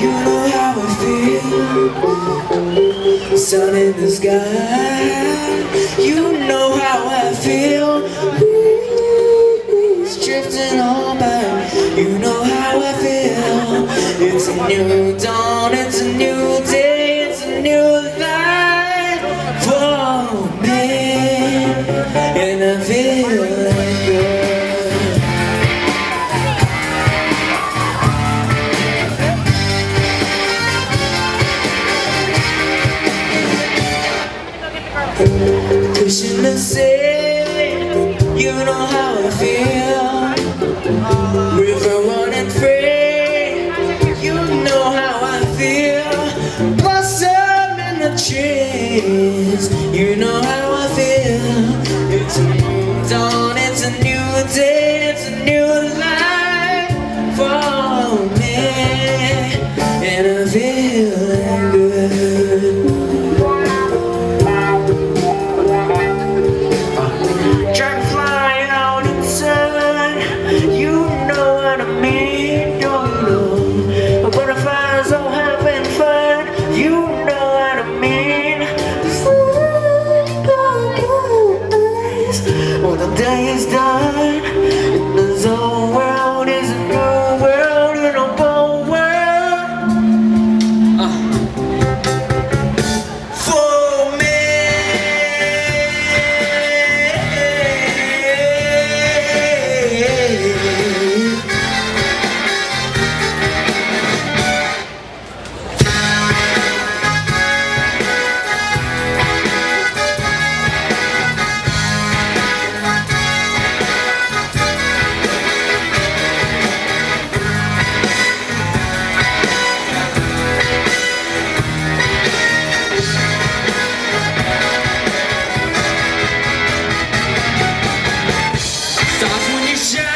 You know how I feel. Sun in the sky. You know how I feel. It's drifting on by. You know how I feel. It's a new dawn, it's a new day It's a new life for me. And I feel Wishing to say, you know how I feel. River running free, you know how I feel. Blossom in the trees, you know how I feel. It's a new dawn, it's a new day, it's a new life for me, and I'm feeling the day is done shine,